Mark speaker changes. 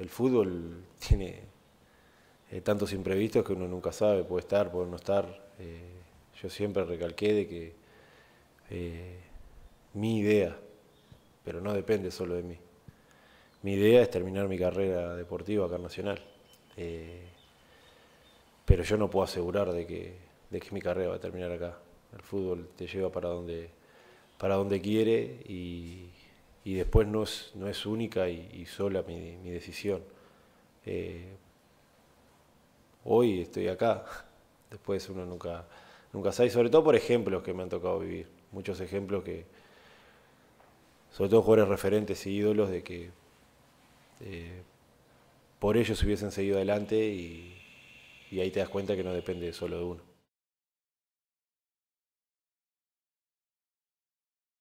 Speaker 1: el fútbol tiene eh, tantos imprevistos que uno nunca sabe, puede estar, puede no estar. Eh, yo siempre recalqué de que eh, mi idea, pero no depende solo de mí, mi idea es terminar mi carrera deportiva acá en Nacional. pero yo no puedo asegurar de que, de que mi carrera va a terminar acá. El fútbol te lleva para donde, para donde quiere y, y después no es, no es única y, sola mi, mi decisión. Eh, hoy estoy acá, después uno nunca, nunca sabe, sobre todo por ejemplos que me han tocado vivir, muchos ejemplos que, sobre todo jugadores referentes y ídolos de que eh, por ellos hubiesen seguido adelante y, y ahí te das cuenta que no depende solo de uno.